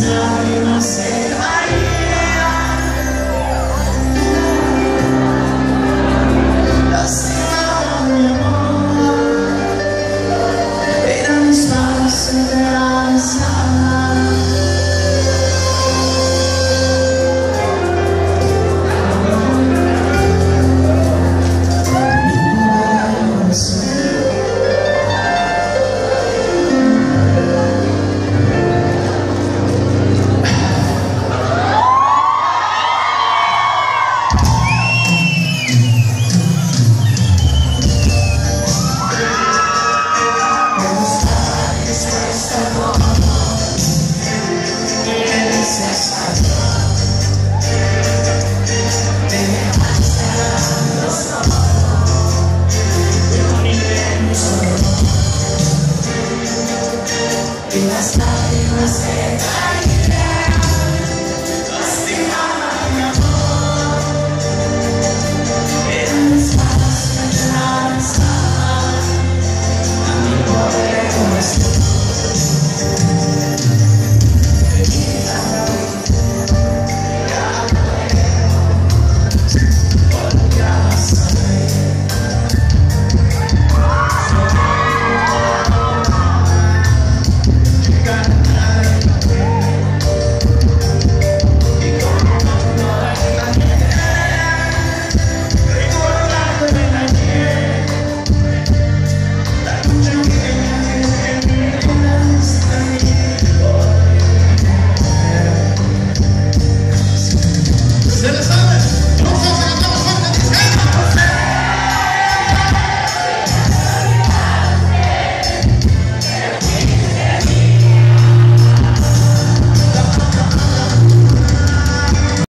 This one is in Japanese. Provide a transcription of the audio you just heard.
y las lágrimas se caían